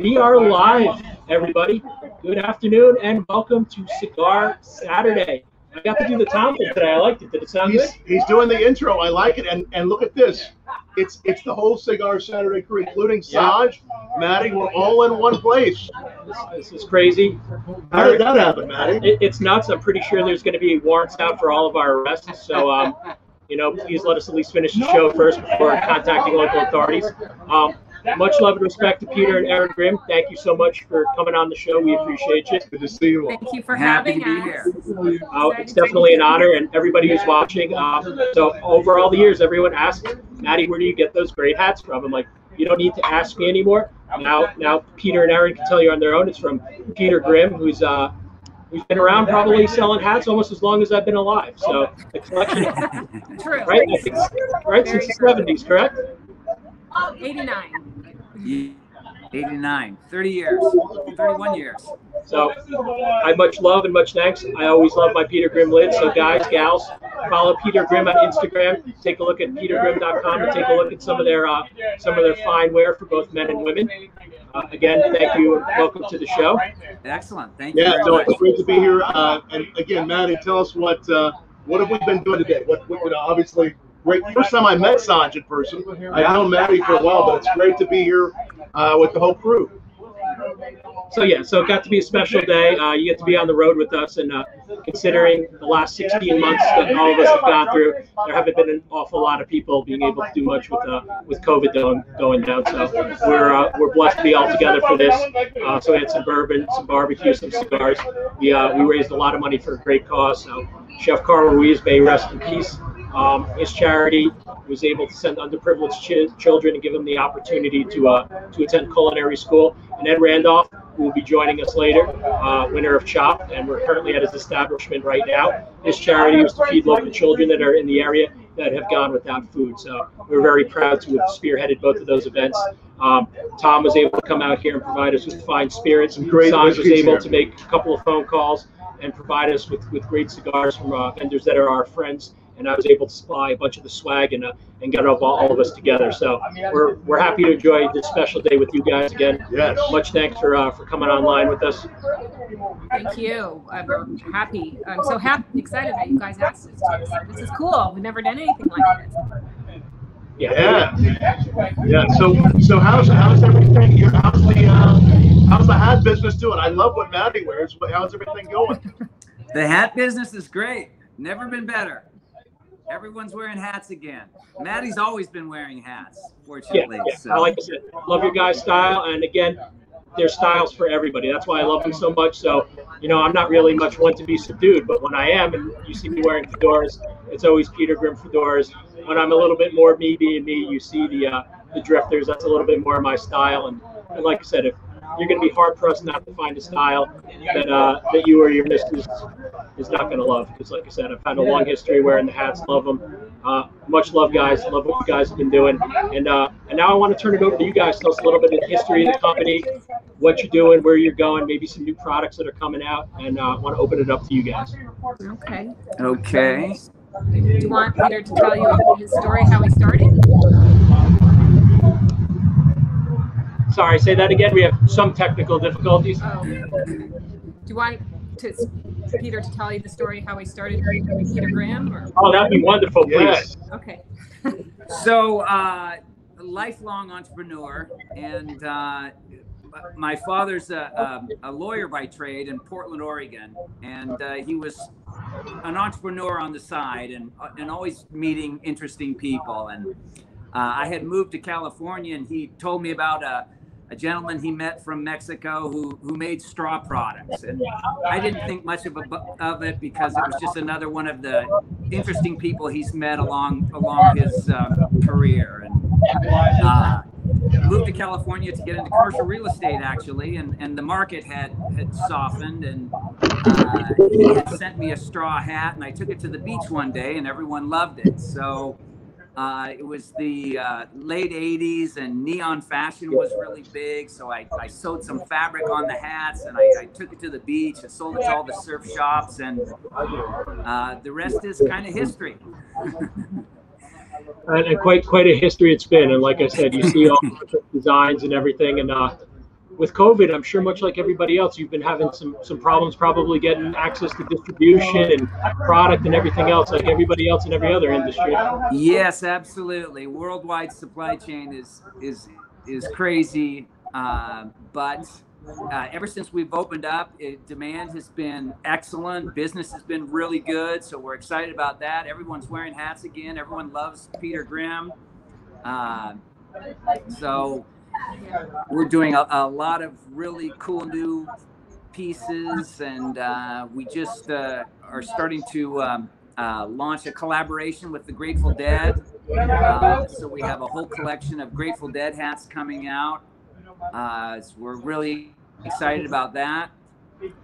We are live, everybody. Good afternoon and welcome to Cigar Saturday. I got to do the Tom thing today. I liked it. Did it sound He's, good? he's doing the intro. I like it. And and look at this. It's it's the whole Cigar Saturday crew, including Sanj, Matty. We're all in one place. This, this is crazy. How did that happen, Matty? It, it's nuts. I'm pretty sure there's going to be warrants out for all of our arrests. So, um, you know, please let us at least finish the show first before contacting local authorities. Um, much love and respect to Peter and Aaron Grimm. Thank you so much for coming on the show. We appreciate you. Good to see you all. Thank you for Happy having to be us. here. Uh, it's definitely an honor, and everybody who's watching. Um, so over all the years, everyone asks, Matty, where do you get those great hats from? I'm like, you don't need to ask me anymore. Now, now Peter and Aaron can tell you on their own. It's from Peter Grimm, who's uh, who's been around probably selling hats almost as long as I've been alive. So the collection, True. right? Think, right since the 70s, correct? 89. Ye- 89, 30 years, 31 years. So I much love and much thanks. I always love my Peter Grimm lids. So guys, gals, follow Peter Grimm on Instagram. Take a look at petergrimm.com and take a look at some of their uh, some of their fine wear for both men and women. Uh, again, thank you and welcome to the show. Excellent. Thank you Yeah, very so much. it's great to be here. Uh, and again, Matty, tell us what uh, what have we been doing today? What, what you know, obviously, great. First time I met Sanj in person. I've known Matty for a while, but it's great to be here uh, with the whole crew. So yeah, so it got to be a special day. Uh, you get to be on the road with us, and uh, considering the last 16 months that all of us have gone through, there haven't been an awful lot of people being able to do much with uh, with COVID going going down. So we're uh, we're blessed to be all together for this. Uh, so we had some bourbon, some barbecue, some cigars. We uh, we raised a lot of money for a great cause. So Chef Carl Ruiz, may he rest in peace. Um, his charity was able to send underprivileged ch- children and give them the opportunity to uh, to attend culinary school. And Ed Randolph, who will be joining us later, uh, winner of CHOP, and we're currently at his establishment right now. His charity was to feed local children that are in the area that have gone without food. So we're very proud to have spearheaded both of those events. Um, Tom was able to come out here and provide us with fine spirits. Great Sanj was able here. to make a couple of phone calls and provide us with, with great cigars from uh, vendors that are our friends. And I was able to supply a bunch of the swag and uh, and get all, all of us together. So we're, we're happy to enjoy this special day with you guys again. Yes. Much thanks for uh, for coming online with us. Thank you. I'm happy. I'm so happy, excited that you guys asked us to. This is cool. We've never done anything like this. Yeah. Yeah. So so how's how's everything here? How's the uh, how's the hat business doing? I love what Matty wears. but How's everything going? The hat business is great. Never been better. Everyone's wearing hats again. Matty's always been wearing hats, Yeah, fortunately. yeah. so. I like I said, love your guys' style, and again, there's styles for everybody. That's why I love them so much. So, you know, I'm not really much one to be subdued, but when I am, and you see me wearing fedoras, it's always Peter Grimm fedoras. When I'm a little bit more me being me, you see the uh, the drifters. That's a little bit more my style. And, and like I said, if you're going to be hard pressed not to find a style that uh, that you or your missus is not going to love. Because, like I said, I've had a long history wearing the hats. Love them. Uh, much love, guys. Love what you guys have been doing. And uh, and now I want to turn it over to you guys. Tell us a little bit of the history of the company, what you're doing, where you're going, maybe some new products that are coming out, and uh, I want to open it up to you guys. Okay. Okay. Do you want Peter to tell you his story, how he started? Sorry, say that again. We have some technical difficulties. Oh. Do you want to, Peter to tell you the story, how we started Peter Grimm? Or? Oh, that'd be wonderful, please. Okay. So, uh, lifelong entrepreneur, and uh, my father's a, a, a lawyer by trade in Portland, Oregon, and uh, he was an entrepreneur on the side and and always meeting interesting people. And uh, I had moved to California, and he told me about a, a gentleman he met from Mexico who who made straw products, and I didn't think much of a, of it because it was just another one of the interesting people he's met along along his uh, career. And uh, moved to California to get into commercial real estate actually, and, and the market had had softened, and uh, he had sent me a straw hat, and I took it to the beach one day, and everyone loved it. So. Uh, it was the uh, late 80s and neon fashion was really big. So I, I sewed some fabric on the hats and I, I took it to the beach and sold it to all the surf shops. And uh, the rest is kind of history. and, and quite quite a history it's been. And like I said, you see all the designs and everything, and uh, with COVID, I'm sure much like everybody else, you've been having some some problems probably getting access to distribution and product and everything else, like everybody else in every other industry. Yes, absolutely. Worldwide supply chain is is is crazy, uh, but uh, ever since we've opened up, it, demand has been excellent. Business has been really good, so we're excited about that. Everyone's wearing hats again. Everyone loves Peter Grimm. Uh, so we're doing a, a, lot of really cool new pieces, and uh, we just uh, are starting to um, uh, launch a collaboration with the Grateful Dead. Uh, so we have a whole collection of Grateful Dead hats coming out. Uh, so we're really excited about that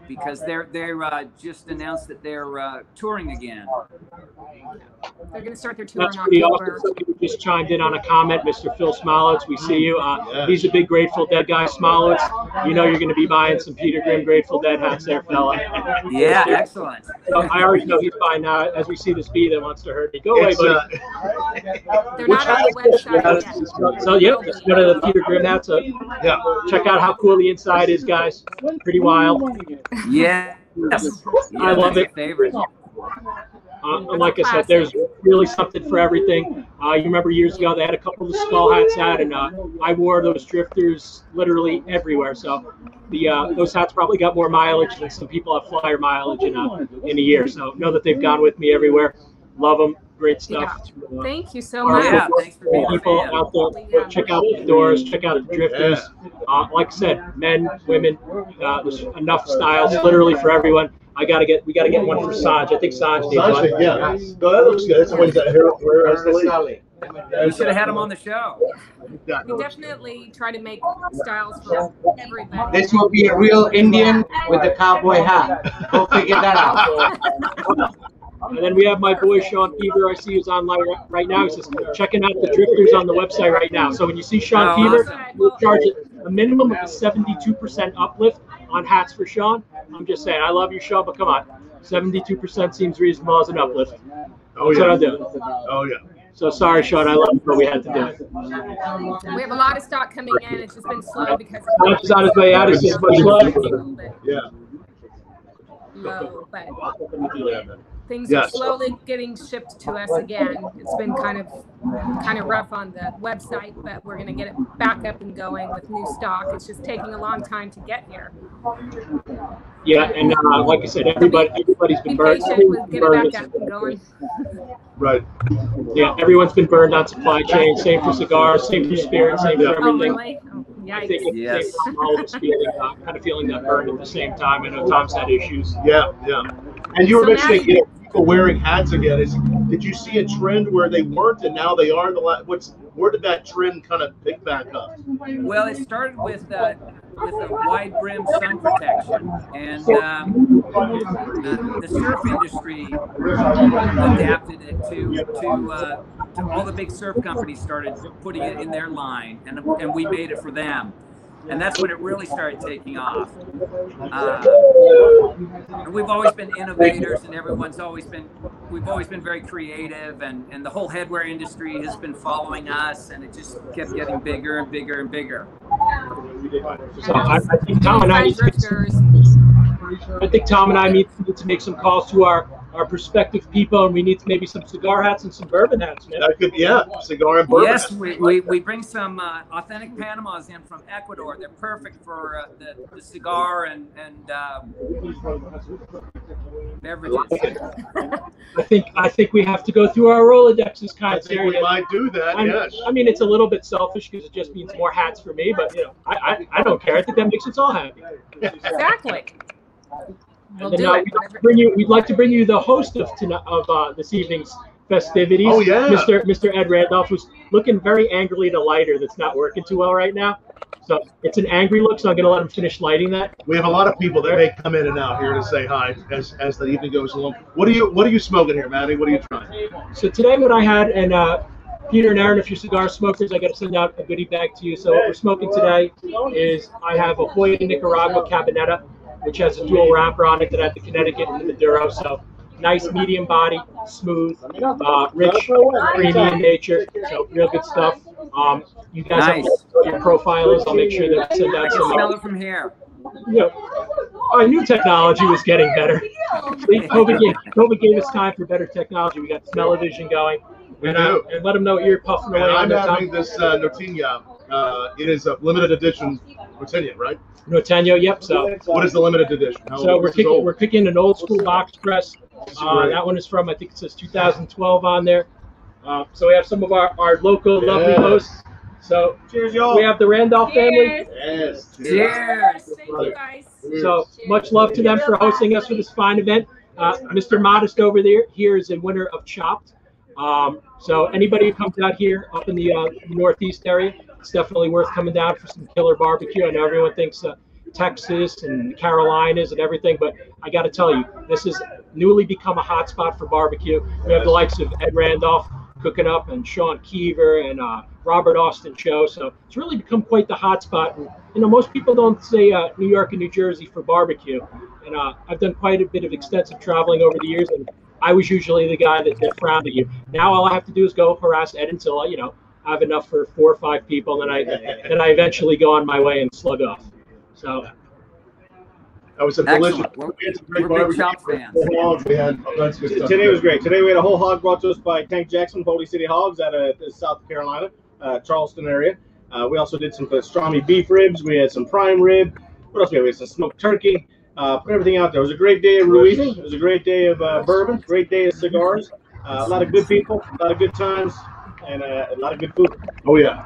because they're they're uh, just announced that they're uh, touring again. They're going to start their tour That's pretty October. awesome. Somebody just chimed in on a comment, Mr. Phil Smolitz. We see you. Uh, Yeah. He's a big Grateful Dead guy, Smolitz. You know you're going to be buying some Peter Grimm Grateful Dead hats there, fella. Yeah, excellent. So I already know he's buying now. As we see this bee that wants to hurt me, go away, It's, buddy. uh, They're not on the website yet. So yeah, that's one of the Peter Grimm hats. So yeah. check out how cool the inside is, guys. Pretty wild. Yeah. Yes. I love it. Favorite. Uh, and like I said, there's really something for everything. Uh, you remember years ago they had a couple of skull hats out, and uh, I wore those drifters literally everywhere. So the uh, those hats probably got more mileage than some people have flyer mileage in a in a year. So know that they've gone with me everywhere. Love them. Great stuff. Uh, Thank you so much. right. Yeah, thanks for being people fan. out there, check out the doors, check out the drifters. Uh, like I said, men, women, uh, there's enough styles literally for everyone. I gotta get, we gotta get one for Sanj. I think Sanj needs Sanjay, one. yeah. No, that looks good. That's the one that hair, hair has the lead. We should have had him on the show. We definitely try to make styles for everybody. This will be a real Indian with a cowboy hat. Go figure that out. And then we have my boy Sean Peter. I see who's online ri- right now. He's says checking out the drifters on the website right now. So when you see Sean Oh, Peter, awesome. we'll charge a minimum of a 72% uplift on hats for Sean. I'm just saying, I love you, Sean, but come on, 72% seems reasonable as an uplift. Oh, That's what I'll yeah. do. Oh, yeah. So sorry, Sean. I love you, but we had to do it. We have a lot of stock coming in. It's just been slow because Sanj is on his way out. He says much love. it's a little bit Yeah. low, but things Yes. are slowly getting shipped to us again. It's been kind of kind of rough on the website, but we're gonna get it back up and going with new stock. It's just taking a long time to get here. Yeah, and uh, like I said, everybody, everybody's Be been burned. patient Everyone's with been burned. back up and going. Right. Yeah, everyone's been burned on supply chain. Same for cigars. Same for spirits. Same for Oh, everything. really? Oh, I think Yikes. at the Yes. same time, all of us feeling, uh, kind of feeling that burn at the same time. I know Tom's had issues. Yeah, yeah. And you were So now mentioning you- you know, people wearing hats again. Is did you see a trend where they weren't and now they are? The la- what's where did that trend kind of pick back up? Well, it started with uh, with a wide brim sun protection, and um, the, the surf industry adapted it to to, uh, to all the big surf companies started putting it in their line, and and we made it for them, and that's when it really started taking off. Uh, and we've always been innovators, and everyone's always been we've always been very creative, and and the whole headwear industry has been following us, and it just kept getting bigger and bigger and bigger. So I, I think Tom and I need to, I think Tom and I need, need to make some calls to our, our prospective people, and we need maybe some cigar hats and some bourbon hats, man. That could be, yeah, cigar and bourbon. Yes, we, we, we bring some uh, authentic Panamas in from Ecuador. They're perfect for uh, the, the cigar and, and uh, beverages. I think I think we have to go through our Rolodexes, I kind think we might do that. I, Yes. I mean, it's a little bit selfish because it just means more hats for me, but you know, I, I, I don't care. I think that makes us all happy. Exactly. We'll And do now it. we'd like to bring you, we'd like to bring you the host of tonight, of uh, this evening's festivities. Oh, yeah. Mr. Mr. Ed Randolph, who's looking very angrily at a lighter that's not working too well right now. So it's an angry look, so I'm gonna let him finish lighting that. We have a lot of people that may come in and out here to say hi as as the evening goes along. What are you What are you smoking here, Matty? What are you trying? So today, what I had, and uh, Peter and Aaron, if you're cigar smokers, I got to send out a goodie bag to you. So what we're smoking today is I have a Joya Nicaragua Cabinetta, which has a dual wrapper on it that had the Connecticut and the Maduro. So nice medium body, smooth, uh, rich, creamy in nature. So real good stuff. Um, you guys have Nice. your profiles. I'll make sure that I send out can some. smell it from here. You know, I knew technology was getting better. See, COVID gave, COVID gave us time for better technology. We got smell-o-vision going. We and, uh, do. and let them know what you're puffing away on I'm having top. this uh, Notinia. Uh, it is a limited edition Notinia, right? Notenyo, yep. So, What is the limited edition? How so we're this is picking, we're picking an old school box press. Uh, that one is from, I think it says 2012 on there. Uh, so we have some of our, our local lovely hosts. So Cheers, y'all. we have the Randolph family. Yes. Cheers. Thank you guys. So much love to them for hosting us for this fine event. Uh, Mr. Modest over there here is a winner of Chopped. Um, so anybody who comes out here up in the uh, northeast area, it's definitely worth coming down for some killer barbecue. I know everyone thinks uh, Texas and Carolinas and everything, but I got to tell you, this has newly become a hotspot for barbecue. We have the likes of Ed Randolph cooking up and Sean Keever and uh, Robert Austin Show. So it's really become quite the hotspot. And, you know, most people don't say uh, New York and New Jersey for barbecue. And uh, I've done quite a bit of extensive traveling over the years, and I was usually the guy that, that frowned at you. Now all I have to do is go harass Ed until you know, have enough for four or five people, and then I then I eventually go on my way and slug off. So That was a delicious. Excellent. We're, we had some great we're big barbecue Chop fans. so long. We had all kinds of stuff. Today was great. Today we had a whole hog brought to us by Tank Jackson, Holy City Hogs out of South Carolina, uh, Charleston area. Uh, we also did some pastrami beef ribs. We had some prime rib. What else we had? We had some smoked turkey. Uh, put everything out there. It was a great day of Ruiz. It was a great day of uh, bourbon. Great day of cigars. Uh, a lot of good people. A lot of good times. And uh, a lot of good food. Oh yeah,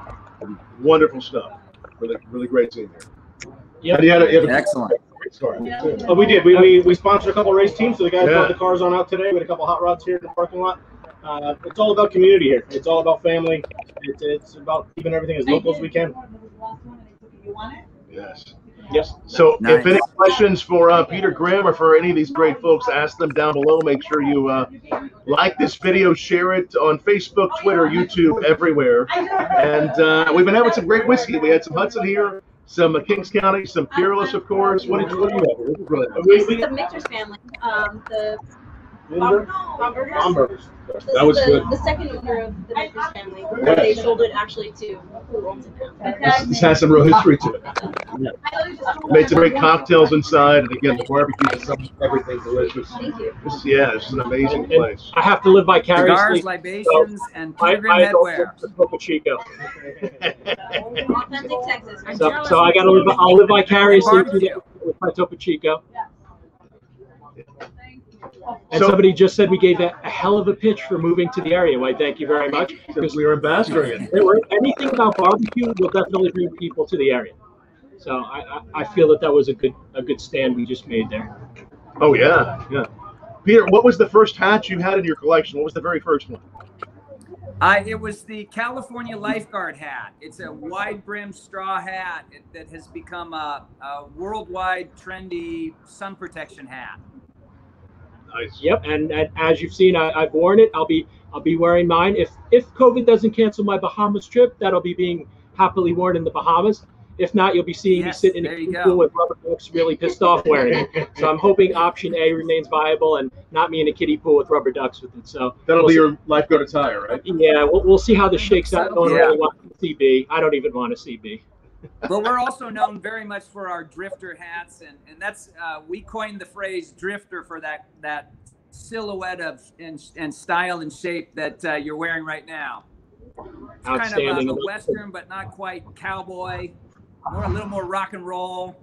wonderful stuff. Really, really great team here. yeah, And you had a, you had a Excellent. great. Oh, we did. We, we, we sponsored a couple race teams, so the guys Yeah. brought the cars on out today. We had a couple hot rods here in the parking lot. Uh, it's all about community here. It's all about family. It's, it's about keeping everything as local as we can. Yes. Yes. So if any questions for uh, Peter Grimm or for any of these great folks, ask them down below. Make sure you uh, like this video, share it on Facebook, Twitter, YouTube, everywhere. And uh, we've been having some great whiskey. We had some Hudson here, some uh, Kings County, some Peerless, of course. What did you, what do you have? This is really nice. We, we, the Michter's family. Um, the Lindbergh? Bombergers. Bombergers. This That is was the, good. The second owner of the Michter's family. Yeah. They sold it actually to who owns it now. This, this has some real history to it. Made some great cocktails inside, and again, the barbecue is some everything delicious. Thank you. This is, yeah, this is an amazing And place. I have to live vicariously. Cigars, libations, and I, Peter Grimm I don't headwear. for Topo Chico. Authentic Texas. I'm So, jealous so I of got to you. live. I'll live vicariously through Barbecue. the, with my Topo Chico. And So- somebody just said we gave a, a hell of a pitch for moving to the area. Why, thank you very much. Because we are ambassadoring it. There were- anything about barbecue will definitely bring people to the area. So I, I, I feel that that was a good a good stand we just made there. Oh yeah, yeah. Peter, what was the first hat you had in your collection? What was the very first one? Uh, it was the California lifeguard hat. It's a wide brim straw hat that has become a, a worldwide trendy sun protection hat. Nice. Yep, and, and as you've seen, I, I've worn it. I'll be I'll be wearing mine. If if COVID doesn't cancel my Bahamas trip, that'll be being happily worn in the Bahamas. If not, you'll be seeing me sitting in there a you go. pool with rubber ducks, really pissed off wearing it. So I'm hoping option A remains viable and not me in a kiddie pool with rubber ducks with it. So That'll we'll be see- your lifeguard attire, right? Yeah, we'll, we'll see how this shakes out. No one Yeah. really want a CB. I don't even want a CB. But we're also known very much for our drifter hats, and, and that's uh, we coined the phrase drifter for that that silhouette of and, and style and shape that uh, you're wearing right now. It's kind of a, a western, but not quite cowboy. More a little more rock and roll.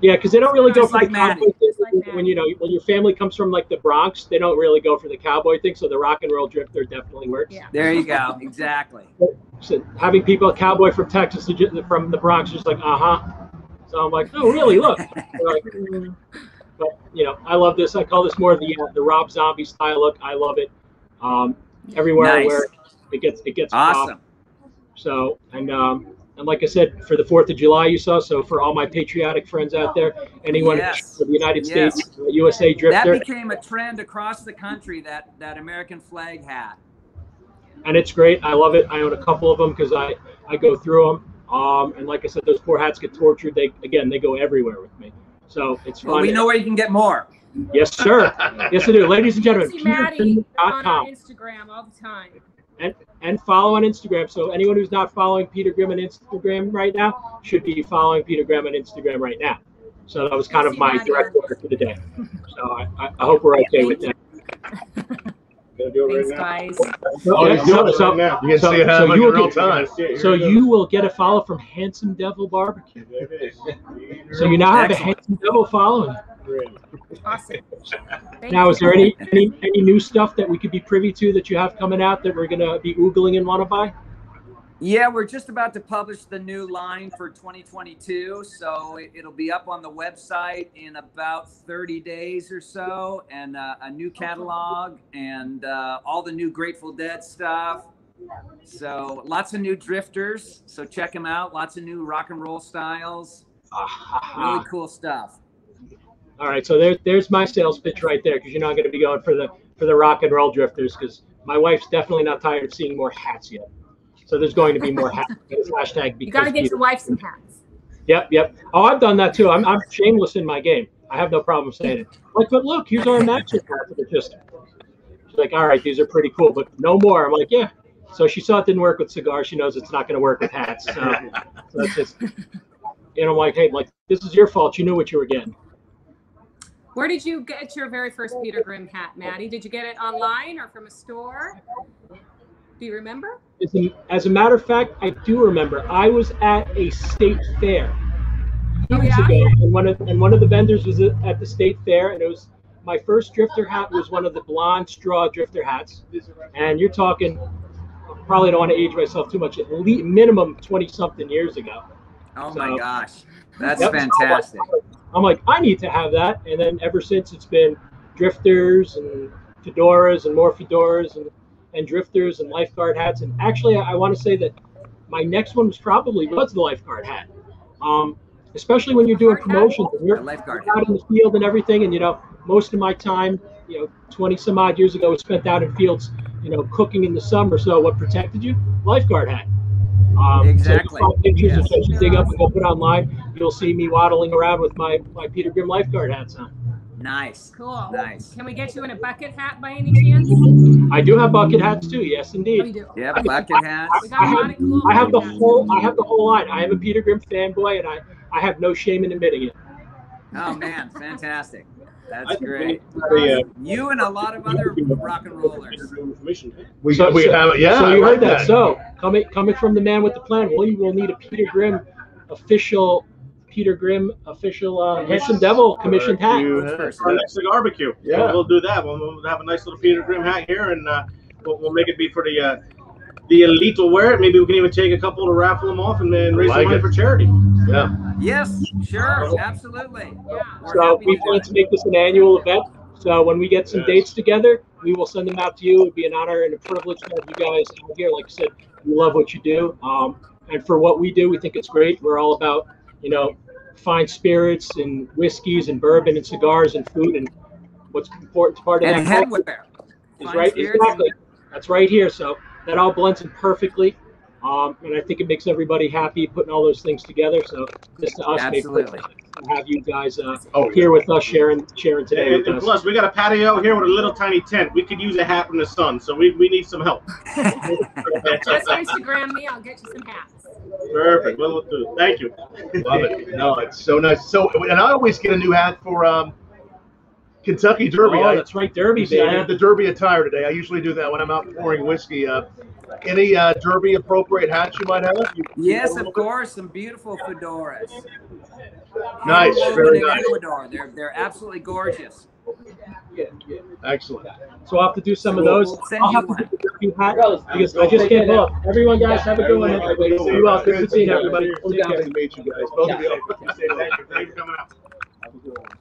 Yeah, because they don't really go for like the Manny. cowboy thing. Like when you know when your family comes from like the Bronx, they don't really go for the cowboy thing. So the rock and roll drifter definitely works. Yeah. There you go. Exactly. So having people cowboy from Texas are from the Bronx just like uh huh. So I'm like, oh really? Look. Like, "Mm." but you know, I love this. I call this more the uh, the Rob Zombie style look. I love it. Um, everywhere I wear it, it gets it gets popped. Awesome. So and um, and like I said, for the Fourth of July, you saw. So for all my patriotic friends out there, anyone Yes. for the United Yes. States uh, USA That became a trend across the country. That that American flag hat. and it's great. I love it. I own a couple of them because I I go through them. Um, and like I said, those poor hats get tortured. They again, they go everywhere with me. So it's fun. Well, we know where you can get more. Yes, sir. Yes, I do. Ladies and gentlemen, See Matty on our Instagram all the time. And and follow on Instagram. So anyone who's not following Peter Grimm on Instagram right now should be following Peter Grimm on Instagram right now. So that was kind of my direct order for the day. So I, I, I hope we're okay with that. Gonna do it Thanks, right now. guys. Oh, Yeah, he's doing it so- now. You can so- see it so you in real will get- time. So you will get a follow from Handsome Devil Barbecue. So you now have a Handsome Devil following. Awesome. Thank Now, is there any, any any new stuff that we could be privy to that you have coming out that we're gonna be oogling and want to buy? Yeah, we're just about to publish the new line for 2022. So it- it'll be up on the website in about 30 days or so, and uh, a new catalog and uh, all the new Grateful Dead stuff. So lots of new drifters. So check them out. Lots of new rock and roll styles. Really cool stuff. All right, so there, there's my sales pitch right there because you're not going to be going for the for the rock and roll drifters because my wife's definitely not tired of seeing more hats yet. So there's going to be more hats. Hashtag You got to get Peter- your wife some hats. Yep, yep. Oh, I've done that too. I'm, I'm shameless in my game. I have no problem saying it. Like, but look, here's our matching hats that are just. She's like, all right, these are pretty cool, but no more. I'm like, yeah. So she saw it didn't work with cigars. She knows it's not going to work with hats. So, so that's just. And I'm like, hey, like this is your fault. You knew what you were getting. Where did you get your very first Peter Grimm hat, Matty? Did you get it online or from a store? Do you remember? As a, as a matter of fact, I do remember. I was at a state fair Oh, years yeah? ago, and one of and one of the vendors was at at the state fair, and it was my first drifter hat was one of the blonde straw drifter hats, and you're talking. Probably don't want to age myself too much. At least minimum twenty something years ago. Oh So- my gosh, that's Yep. fantastic. I'm like, I need to have that, and then ever since it's been drifters and fedoras and more fedoras and and drifters and lifeguard hats. And actually, I, I want to say that my next one was probably was the lifeguard hat. Um, especially when you're doing promotions and you're lifeguard. out in the field and everything. And you know, most of my time, you know, 20 some odd years ago, was spent out in fields, you know, cooking in the summer. So what protected you? Lifeguard hat. Um, Exactly. So pictures Yes. that you dig up and go put online. You'll see me waddling around with my my Peter Grimm lifeguard hats on. Nice. Cool. Nice. Can we get you in a bucket hat by any chance? I do have bucket hats too. Yes, Oh, indeed. you do. Yeah, bucket hats. We got a lot of cool I have the hats. whole I have the whole line. I am a Peter Grimm fanboy, and I I have no shame in admitting it. Oh man, fantastic. That's great. need the, uh, You and a lot of other rock and rollers. We, So- we so- have. Yeah, so you heard that. So coming coming from the man with the plan, well, you will need a Peter Grimm official Peter Grimm official uh, handsome devil commissioned hat. You Who's have- Our next cigar barbecue. Yeah. So we'll do that. We'll, we'll have a nice little Peter Grimm hat here, and uh, we'll, we'll make it be for the uh, the elite will wear it. Maybe we can even take a couple to raffle them off and then raise like some money it. for charity. Yeah. Yes, sure, absolutely. Yeah. So we plan it. to make this an annual event. So when we get some Yes. dates together, we will send them out to you. It'd be an honor and a privilege to have you guys out here. Like I said, we love what you do. Um, and for what we do, we think it's great. We're all about, you know, fine spirits and whiskeys and bourbon and cigars and food and what's important part of And that headwear. is Fine right exactly. That's right here. So that all blends in perfectly. Um, and I think it makes everybody happy putting all those things together. So this to us made Absolutely. to have you guys uh, Oh, here with us sharing sharing today And, and plus, we got a patio here with a little tiny tent. We could use a hat from the sun, so we, we need some help. Just Instagram me. I'll get you some hats. Perfect. Well, we'll. Thank you. Love it. No, it's so nice. So, and I always get a new hat for um, Kentucky Derby. Oh, I, that's right, Derby, you see, I baby. have the Derby attire today. I usually do that when I'm out pouring whiskey. Uh, any uh, Derby appropriate hats you might have? You- Yes, of course. Some beautiful fedoras. Nice, Handwoven very in nice. Ecuador. They're they're absolutely gorgeous. Excellent. So I'll have to do some of those. we'll send I'll you have to one. do the Derby hat because I just can't pull up. Everyone, guys, have a good one. Everybody, see you all. Good to see everybody. Take care. To meet you guys. Both of you. Thank you. Thank you for coming out.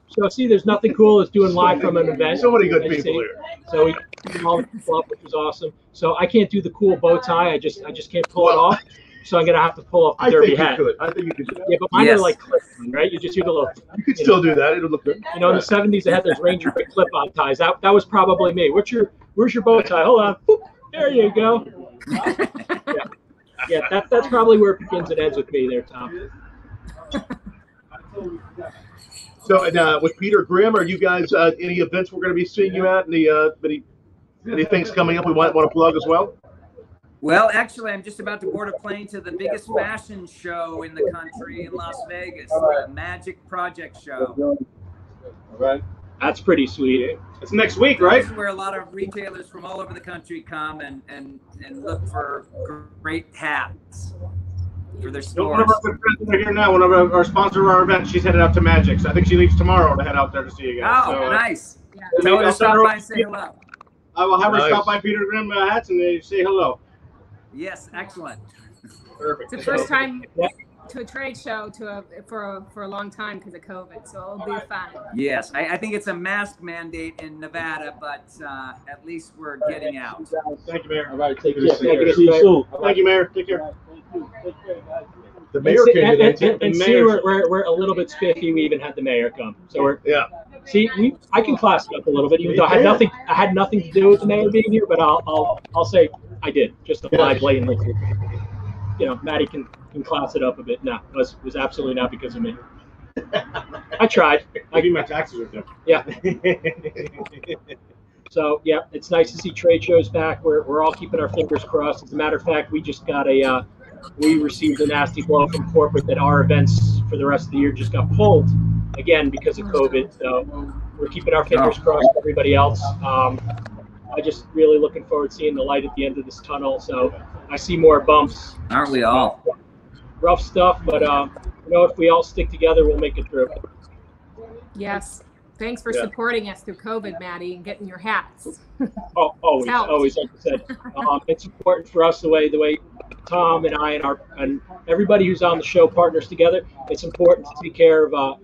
So see, there's nothing cool as doing live from an event. So many good And people see, here. So we did all the people up, which was awesome. So I can't do the cool bow tie. I just I just can't pull it off. So I'm gonna have to pull off the I derby think you hat. could. I think you could. do that. Yeah, but mine Yes. are like clip on, right? You just hear the little. You could still do that. It'll look good. You know, in the '70s they had those Ranger clip-on ties. That that was probably me. What's your Where's your bow tie? Hold on. Boop. There you go. yeah, yeah that, that's probably where it begins and ends with me there, Tom. So, and, uh, with Peter Grimm, are you guys uh, any events we're going to be seeing you at? Any uh, any any things coming up we might want to plug as well? Well, actually, I'm just about to board a plane to the biggest fashion show in the country in Las Vegas, the Magic Project Show. All right. That's pretty sweet. It's next week, right? This is where a lot of retailers from all over the country come and and and look for great hats for their One stores. of our good friends are here now. One of our, our sponsor of our event. She's headed out to Magic. So I think she leaves tomorrow to head out there to see you guys. Oh, so, nice! Yeah. Tell her I'll to send stop by over and say hello. I will have her stop by Peter Grimm uh, Hats and uh, say hello. Yes, excellent. Perfect. It's the first time Yeah. To a trade show to a, for a, for a long time because of COVID, so it'll be fun. Yes, I, I think it's a mask mandate in Nevada, but uh, at least we're getting out. Thank you, Mayor. All right, take Good to care. see you. Take it See you easy. soon. Thank you, Mayor. Take care. The mayor and, came and, today and, and The see, we're, we're, we're a little bit spiffy. We even had the mayor come, so we're Yeah. see. We, I can class it up a little bit, even though I had nothing. I had nothing to do with the mayor being here, but I'll I'll, I'll say I did just to fly Yes. blatantly. You know, Matty can, can class it up a bit. No, it was was absolutely not because of me. I tried. I do my taxes with them. Yeah. So yeah, it's nice to see trade shows back. We're, we're all keeping our fingers crossed. As a matter of fact, we just got a uh, we received a nasty blow from corporate that our events for the rest of the year just got pulled again because of COVID. So we're keeping our fingers crossed. for Everybody else. Um, I just really looking forward to seeing the light at the end of this tunnel. So I see more bumps, Aren't we all? Rough stuff, but um, you know if we all stick together, we'll make it through. Yes. Thanks for Yeah. supporting us through COVID, Matty, and getting your hats. Oh, always, always, like I said, um, it's important for us the way the way Tom and I and our and everybody who's on the show partners together. It's important to take care of uh,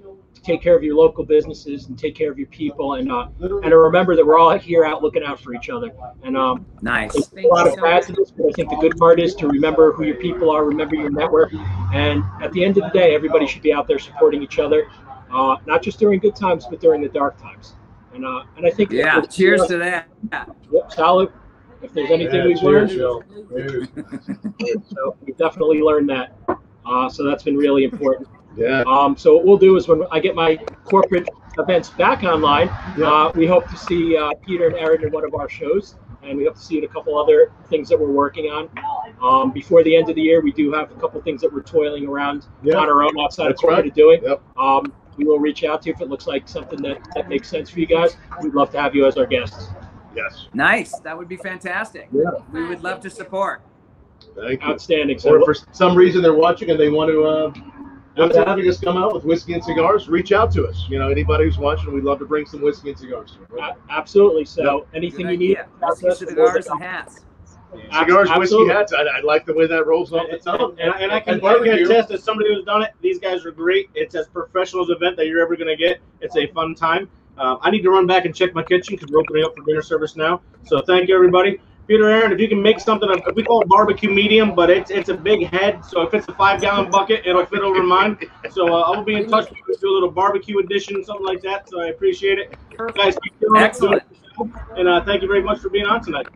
take care of your local businesses and take care of your people and uh, and to remember that we're all here out looking out for each other. And um, Nice. there's a lot of so bad to this, but I think the good part is to remember who your people are, remember your network, and at the end of the day, everybody should be out there supporting each other, uh, not just during good times, but during the dark times. And uh, and I think Yeah. Cheers to that. Yep, salute. If there's anything Yeah, we've learned, Joe. So we've definitely learned that. Uh, so that's been really important. Yeah. Um, so what we'll do is when I get my corporate events back online, Yeah. uh, we hope to see uh, Peter and Aaron in one of our shows, and we hope to see in a couple other things that we're working on. Um, before the end of the year, we do have a couple things that we're toiling around Yeah. on our own outside That's of corporate right. doing. Yep. Um, we will reach out to you if it looks like something that, that makes sense for you guys. We'd love to have you as our guests. Yes. Nice. That would be fantastic. Yeah. We would love to support. Thank you. Outstanding. So Or for some reason they're watching and they want to, uh, want to having us come out with whiskey and cigars, reach out to us. You know, anybody who's watching, we'd love to bring some whiskey and cigars. to them. A- Absolutely. So Good anything you need, idea. Whiskey, cigars, and hats. Cigars, whiskey, hats. I, I like the way that rolls off the tongue. And, and I can, And I can barbecue. attest as somebody who's done it. These guys are great. It's as professional as event that you're ever going to get. It's a fun time. Um, I need to run back and check my kitchen because we're opening up for dinner service now. So thank you, everybody. Peter Aaron, if you can make something, we call it barbecue medium, but it's it's a big head, so if it's a five gallon bucket, it'll fit over mine. So uh, I'll be in touch with you, do a little barbecue edition, something like that. So I appreciate it. Guys, keep doing it. Excellent. And uh, thank you very much for being on tonight.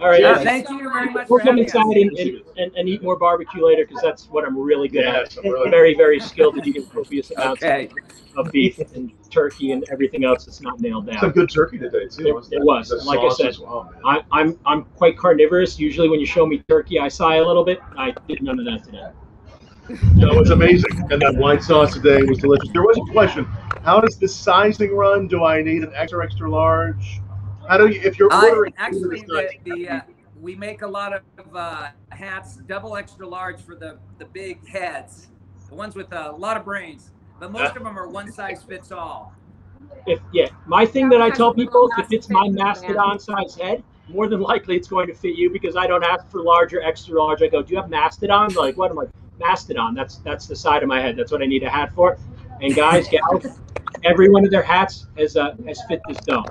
All right. Yeah, thank you very much We'll come inside and, and, and, and eat more barbecue later because that's what I'm really good Yes, at. I'm really- very, very skilled at eating copious amounts Okay. of beef and turkey and everything else that's not nailed down. Some down. good turkey today too. It- wasn't it was. The And like I sauces, said, wow, man. I, I'm I'm quite carnivorous. Usually when you show me turkey, I sigh a little bit. I did none of that today. No, it was amazing. And that white sauce today was delicious. There was a question. How does the sizing run? Do I need an extra, extra large? How do you, if you're I, ordering? actually, the, the uh, we make a lot of uh, hats, double extra large for the the big heads, the ones with a lot of brains. But most of them are one size fits all. If yeah, my thing that I tell people is if it's my mastodon size head, more than likely it's going to fit you because I don't ask for large or extra large. I go, do you have mastodon? Like what? I'm like mastodon. That's that's the side of my head. That's what I need a hat for. And guys, gals, every one of their hats has uh, has fit this dome.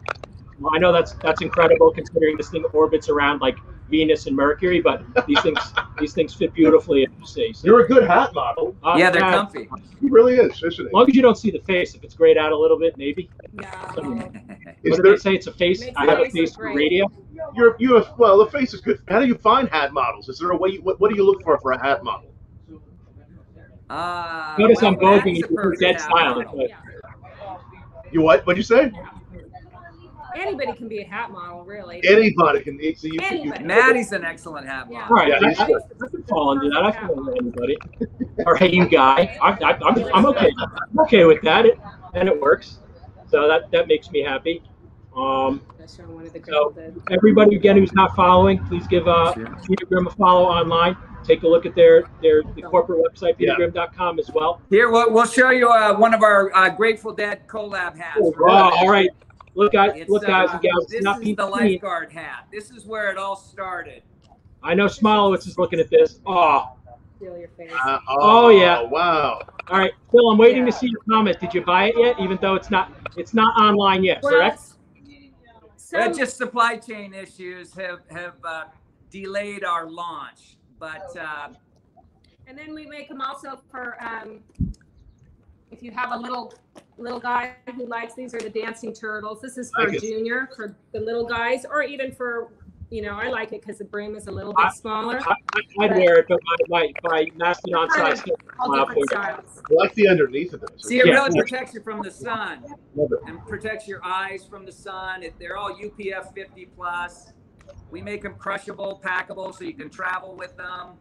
Well, I know that's that's incredible considering this thing orbits around like Venus and Mercury, but these things these things fit beautifully as you see. So, You're a good hat model. uh, yeah, they're uh, comfy. He really is, isn't As long as you don't see the face, if it's grayed out a little bit, maybe. No. Is what do there, they say? It's a face. I have a face face for radio. you're, you have, well, the face is good. How do you find hat models? Is there a way, you, what, what do you look for for a hat model? Uh, Notice well, I'm goading you a dead hat silent. model. You what? What'd you say? Anybody can be a hat model, really. Anybody can. So you, you, Anybody. Matty's an excellent hat Yeah. model. All right, Yeah, I, he's I, good. I can fall into that. I can fall into anybody. Or hey, you guy. I, I, I'm, I'm okay. I'm okay with that, it, and it works. So that that makes me happy. Um, That's showing one of the So- everybody again who's not following, please give uh, Peter Grimm a follow online. Take a look at their their the corporate website, Yeah. as well. Here, we'll, we'll show you uh, one of our uh, Grateful Dead collab hats. Oh, wow, all right. Look, guys, It's, look, guys uh, and gals. This It's not is being the seen. lifeguard hat. This is where it all started. I know Smilowitz is looking at this. Oh, Feel your face. uh, Oh, yeah. Wow. all right, Phil. I'm waiting Yeah. to see your comment. Did you buy it yet? Even though it's not it's not online yet, Well, correct? But some, just supply chain issues have have uh, delayed our launch. But uh, and then we make them also for, um, if you have a little, little guy who likes, these are the dancing turtles. This is for Like it. junior, for the little guys, or even for, you know, I like it because the brim is a little bit smaller. I, I, I'd wear it, but my my, my mastodon size. All different styles. I like the underneath of it. see, it Yeah. really protects you from the sun and protects your eyes from the sun. It, they're all UPF 50 plus. We make them crushable, packable, so you can travel with them.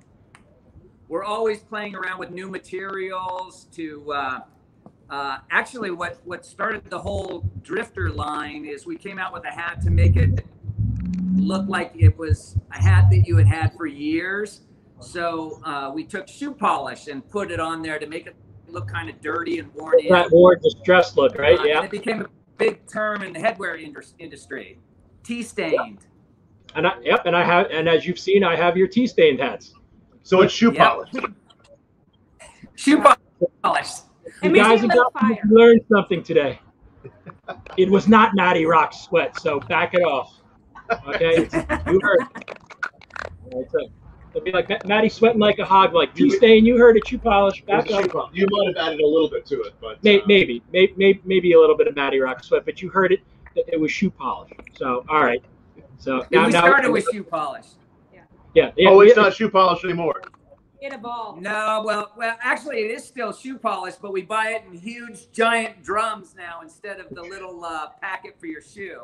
We're always playing around with new materials to. Uh, uh, actually, what what started the whole drifter line is we came out with a hat to make it look like it was a hat that you had had for years. So uh, we took shoe polish and put it on there to make it look kind of dirty and worn in. That more distressed look, right? Uh, Yeah. It became a big term in the headwear industry. Tea stained. And I, yep, and I have, and as you've seen, I have your tea stained hats. So it's shoe Yeah. polish. Shoe polish. And You guys do have a little got- fire. learned something today. It was not Matty Rock sweat, so back it off. Okay, you heard. All right, so it'll be like "Ma- Matty sweating like a hog, like you stain. You heard it. Shoe polish. Back It's a up. You might have added a little bit to it, but May- uh, Maybe, maybe, maybe, maybe a little bit of Matty Rock sweat, but you heard it. It was shoe polish. So all right. So now, we now, started with shoe polish. yeah, yeah. oh, it's yeah. not shoe polish anymore. It evolved. No, well, well, actually, it is still shoe polish, but we buy it in huge, giant drums now instead of the little uh, packet for your shoe.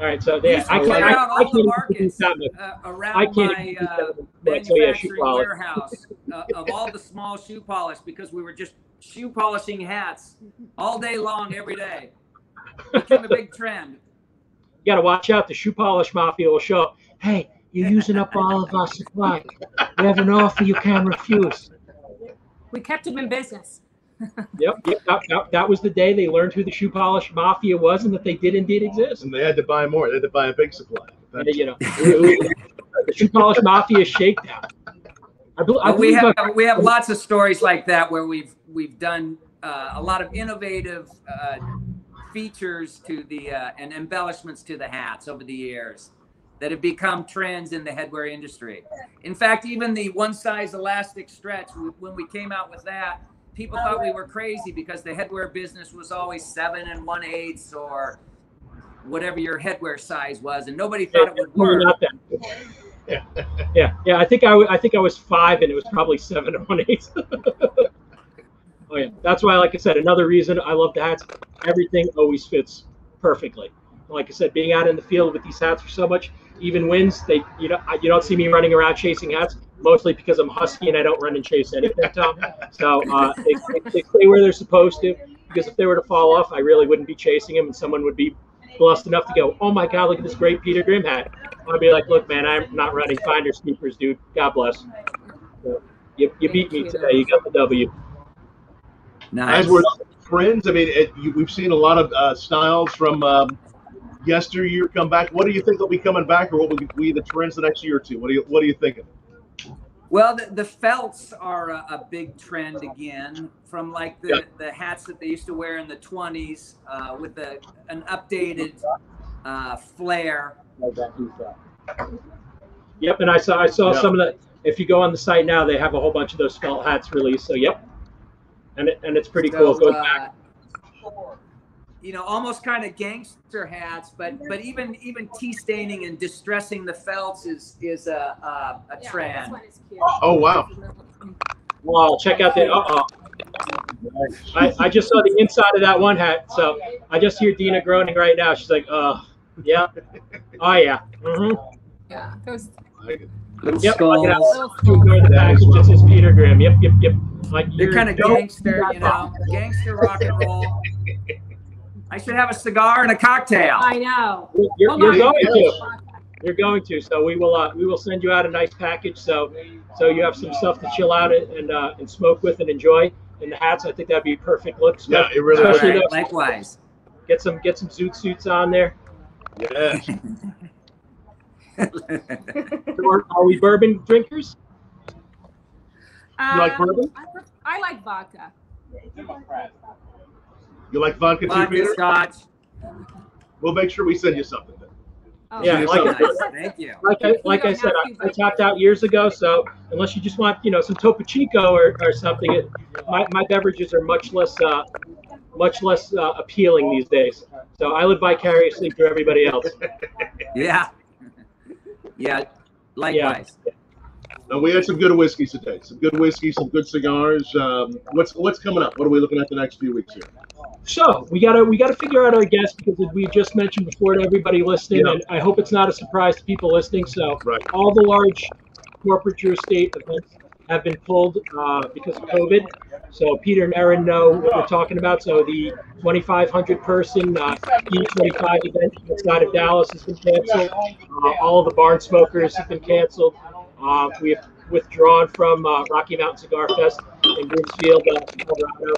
All right. So We yeah, I can't. I, out I can't the markets do that uh, I around can't my uh, do that much. So yeah, shoe polish. warehouse uh, of all the small shoe polish because we were just shoe polishing hats all day long, every day. Became a big trend. You got to watch out. The shoe polish mafia will show up. Hey, you're using up all of our supply. We have an offer you can't refuse. We kept him in business. Yep, yep. That, that, that was the day they learned who the shoe polish mafia was and that they did indeed exist. And they had to buy more. They had to buy a big supply. And, you know, we- we- the shoe polish mafia shakedown. I, bel I But we have I- we have lots of stories like that where we've we've done uh, a lot of innovative uh, features to the uh, and embellishments to the hats over the years that have become trends in the headwear industry. In fact, even the one size elastic stretch when we came out with that, people thought we were crazy because the headwear business was always seven and one eighths or whatever your headwear size was, and nobody thought it would We're work. not that. yeah, yeah. yeah. I think I, w- I think I was five, and it was probably seven and one eighth. oh yeah, that's why, like I said, another reason I love the hats. Everything always fits perfectly. Like I said, being out in the field with these hats for so much, even wins, they you know I- you don't see me running around chasing hats. Mostly because I'm husky and I don't run and chase anything, Tom. So uh, they, they, they stay where they're supposed to. Because if they were to fall off, I really wouldn't be chasing them, and someone would be blessed enough to go, "Oh my God, look at this great Peter Grimm hat." I'd be like, "Look, man, I'm not running finders keepers, dude. God bless." So, you, you beat me today. You got the W. Nice. As we're friends, I mean, it, you, we've seen a lot of uh, styles from um, yesteryear come back. What do you think will be coming back, or what will be the trends the next year or two? What do you What are you thinking? Well, the, the felts are a, a big trend again, from like the, Yeah. the hats that they used to wear in the 20s uh, with a, an updated uh, flare. Yep, and I saw I saw Yeah. some of the. If you go on the site now, they have a whole bunch of those felt hats released. So yep, and it, and it's pretty cool. So, Goes uh, back. You know, almost kind of gangster hats, but but even even tea staining and distressing the felts is is a a, a Yeah, trend. This one is cute. Oh wow! Well, check out the. Uh oh. I, I just saw the inside of that one hat, so I just hear Dina groaning right now. She's like, "Oh, yeah, oh yeah, mm-hmm. Yeah, those Little Yep, look it up. skulls. little Two going to the package just says Peter Grimm. Yep, yep, yep. Like They're you're- kind of gangster, you know, gangster rock and roll. I should have a cigar and a cocktail. I know. You're, Hold you're going to. You're going to. So we will. Uh, we will send you out a nice package. So, so you have some stuff to chill out and and, uh, and smoke with and enjoy. And the hats, I think that'd be a perfect look. Yeah, it really All Especially right, those- likewise. Get some get some zoot suits on there. Yes. Or are we bourbon drinkers? You like Um, bourbon? I, I like vodka. You like vodka too, Peter? scotch. We'll make sure we send you something. Then. Oh, Yeah, like Nice, it. Thank you. Like I, like I said, I, I tapped out years ago. So unless you just want, you know, some Topo Chico or, or something, it, my, my beverages are much less uh, much less uh, appealing these days. So I live vicariously through everybody else. Yeah. Yeah. Likewise. Uh, we had some good whiskeys today. Some good whiskey, some good cigars. Um, what's what's coming up? What are we looking at the next few weeks here? So we gotta we gotta figure out our guests because as we just mentioned before to everybody listening, Yeah. and I hope it's not a surprise to people listening. So Right. all the large corporate Drew Estate events have been pulled uh, because of COVID. So Peter and Erin know what we're talking about. So the 2,500 person uh, E25 event outside of Dallas has been canceled. Uh, all of the barn smokers have been canceled. Uh, we have withdrawn from uh, Rocky Mountain Cigar Fest in Broomfield, uh, Colorado,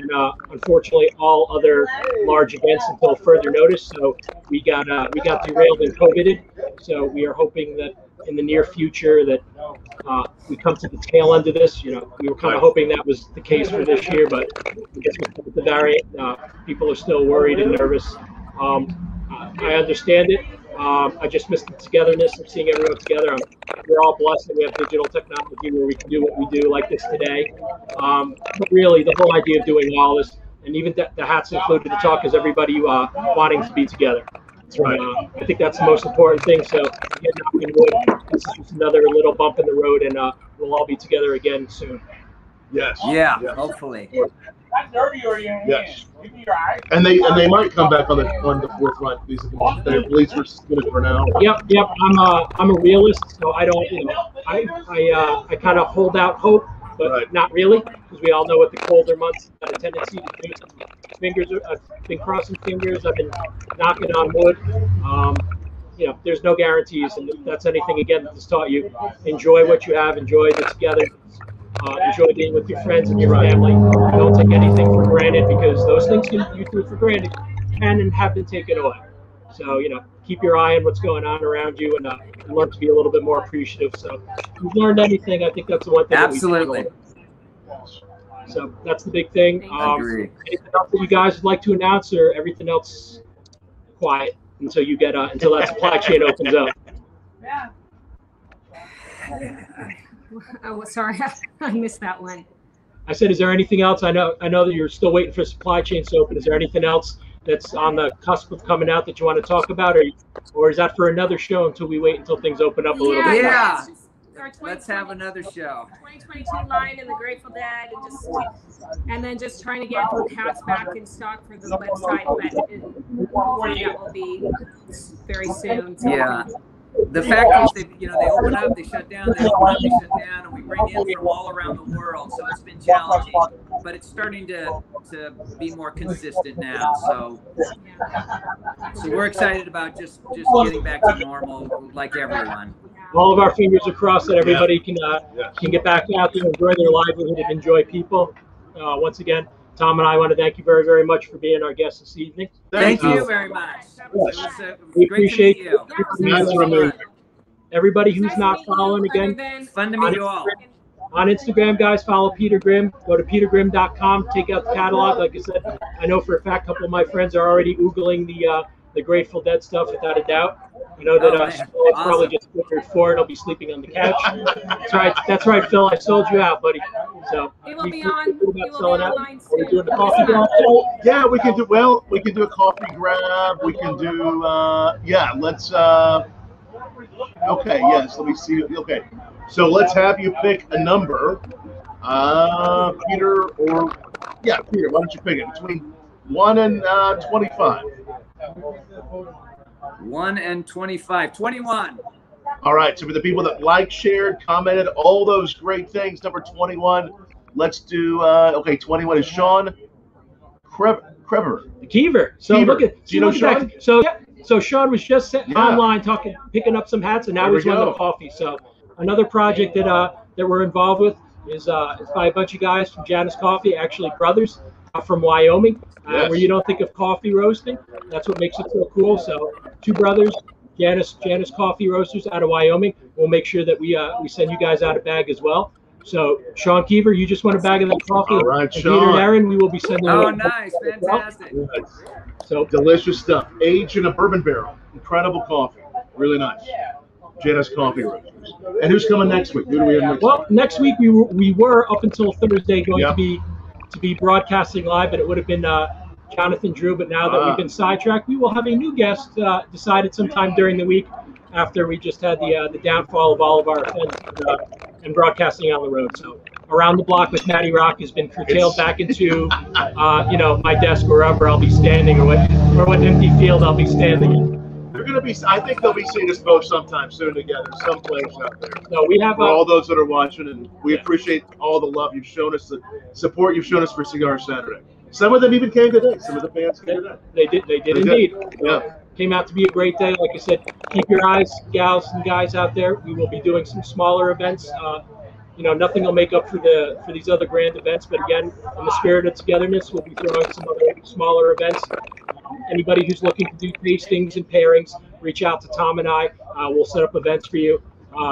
and uh, unfortunately all other large events until further notice. So we got uh, we got derailed and COVIDed. So we are hoping that in the near future that uh, we come to the tail end of this. You know, we were kind of hoping that was the case for this year, but I guess with the variant, uh, people are still worried and nervous. Um, I understand it. Um, I just miss the togetherness of seeing everyone together. I'm, we're all blessed that we have digital technology where we can do what we do like this today. Um, but really, the whole idea of doing all this, and even the, the hats included, the talk is everybody uh, wanting to be together. That's right. Uh, I think that's the most important thing. So, again, knock wood, this is just another little bump in the road, and uh, we'll all be together again soon. Yes. Yeah, Yes. hopefully. Yes. And they and they might come back on the on the forefront. These they at least we're good for now. Yep, yep. I'm a I'm a realist, so I don't, you know, I I uh, I kind of hold out hope, but Right. not really, because we all know what the colder months have a tendency to do. Fingers, I've been crossing fingers. I've been knocking on wood. Um, you know, there's no guarantees, and if that's anything again that's taught you. Enjoy what you have. Enjoy the together. Uh, enjoy being with your friends and your family. Don't take anything for granted because those things you, you took for granted can and have been taken away. So, you know, keep your eye on what's going on around you and, uh, and learn to be a little bit more appreciative. So, if you've learned anything, I think that's the one thing. Absolutely. learned. So, that's the big thing. Thank you. Um, Agree. anything else that you guys would like to announce, or everything else quiet until you get uh, until that supply chain opens up? Oh, sorry, I missed that one. I said, is there anything else? I know I know that you're still waiting for supply chains to open. Is there anything else that's on the cusp of coming out that you want to talk about, or or is that for another show until we wait until things open up a little Yeah, bit? Yeah. it's just Let's have another show. 2022 line and the Grateful Dead, and just and then just trying to get the hats back in stock for the website, but it, hopefully that will be very soon. So- Yeah. The fact is, they you know they open up, they shut down, they open up, they shut down, and we bring in from all around the world. So it's been challenging, but it's starting to to be more consistent now. So so we're excited about just just getting back to normal, like everyone. All of our fingers are crossed that everybody can uh, Yes. can get back out there, enjoy their livelihood, and enjoy people. Uh, once again, Tom and I want to thank you very, very much for being our guest this evening. Thank you. you very much. It was, uh, We great appreciate to meet you. That's what Everybody who's Nice not meet you, following again, than- Fun to meet you all. on Instagram, guys, follow Peter Grimm. Go to petergrimm.com. Take out the catalog. Like I said, I know for a fact a couple of my friends are already oogling the uh, the Grateful Dead stuff without a doubt. I know that Oh, uh, man. Phil's probably Awesome. just ordered four and I'll be sleeping on the couch. That's right. That's right, Phil. I sold you out, buddy. So It will be on. good It about will be selling out? online Are we doing the coffee grab? Yeah, we can do well. We can do a coffee grab. We can do uh, yeah. Let's uh, okay. Yes. Let me see. Okay. So let's have you pick a number, uh, Peter or Yeah, Peter, why don't you pick it between one and uh, twenty-five? One and 25. 21. All right. So for the people that liked, shared, commented, all those great things, number twenty-one. Let's do. Uh, okay, twenty-one is Sean Crev- Crever. Kiever. So Kiever. look at Do you know look at that. Sean? So yeah, so Sean was just set Yeah. online talking, picking up some hats, and now There he's on the coffee. So another project that uh that we're involved with is uh it's by a bunch of guys from Janus Coffee, actually brothers from Wyoming, uh, Yes. where you don't think of coffee roasting. That's what makes it so cool. So two brothers. Janus Janus Coffee Roasters out of Wyoming. We'll make sure that we uh, we send you guys out a bag as well. So Sean Kiever, you just want a bag of that coffee. All right, And Peter Sean. and Aaron, we will be sending. Oh, nice. Fantastic. So Delicious stuff. Aged in a bourbon barrel. Incredible coffee. Really nice. Janus Coffee Roasters. And who's coming next week? Who do we have next Well, next week we were, we were up until Thursday going Yep. to be to be broadcasting live, and it would have been uh, Jonathan Drew. But now that Ah. we've been sidetracked, we will have a new guest uh, decided sometime during the week after we just had the uh, the downfall of all of our events uh, and broadcasting on the road. So around the block with Matty Rock has been curtailed back into uh, you know my desk wherever I'll be standing or what or what empty field I'll be standing in. They're going to be, I think they'll be seeing us both sometime soon together, someplace out there. So we have For uh, all those that are watching, and we appreciate all the love you've shown us, the support you've shown us for Cigar Saturday. Some of them even came today. Some of the fans came today. they did they did They did. indeed. Yeah. came out to be a great day. Like I said, keep your eyes, gals and guys out there. We will be doing some smaller events. Uh, you know, nothing will make up for the for these other grand events, but again, in the spirit of togetherness, we'll be throwing some other smaller events. Anybody who's looking to do tastings and pairings, reach out to Tom and I. Uh, we'll set up events for you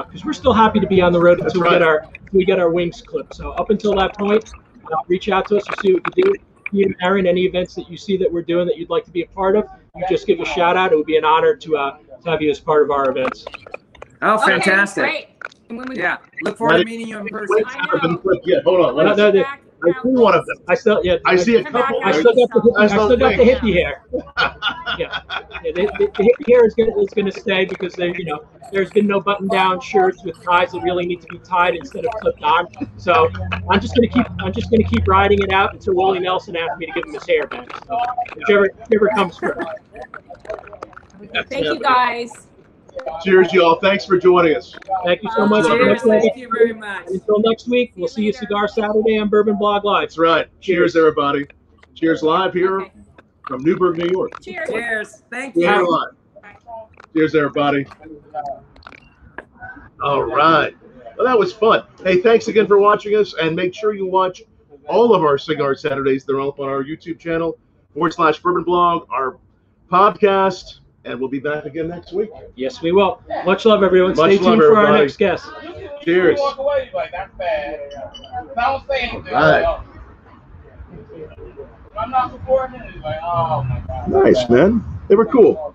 because we're still happy to be on the road That's until we right. get our we get our wings clipped. So up until that point, uh, reach out to us. We'll see what we can do. You and Aaron, any events that you see that we're doing that you'd like to be a part of, you just give a shout out. It would be an honor to uh, to have you as part of our events. Oh, Okay, fantastic. great. And when we Yeah. Look forward to meeting you in person. Wings haven't been clipped yet. Hold on. We no, get no, back, I see one of them. I still yeah. I see a couple. I still got the I I still got the wings. hippie hair. Yeah, yeah the, the, the hippie hair is gonna is gonna stay because there you know there's been no button down shirts with ties that really need to be tied instead of clipped on. So I'm just gonna keep I'm just gonna keep riding it out until Willie Nelson asks me to give him his hair back. So whichever whichever comes first. Thank you guys. Cheers, y'all. Thanks for joining us. Thank you so much. Cheers. Thank you very much. Until next week, we'll see you Cigar Saturday on Bourbon Blog Live. That's right. Cheers, everybody. Cheers live here Okay. from Newburgh, New York. Cheers. Cheers. Thank Cheers you. live. Cheers, everybody. All right. Well, that was fun. Hey, thanks again for watching us, and make sure you watch all of our Cigar Saturdays. They're all up on our YouTube channel, forward slash Bourbon Blog, our podcast, and we'll be back again next week. Yes, we will. Much love, everyone. Much Stay tuned love, for our next guest. Cheers. Walk away, like, that's bad. Don't say anything. Right. I'm not supporting it. Like, oh my God. Nice, man. They were cool.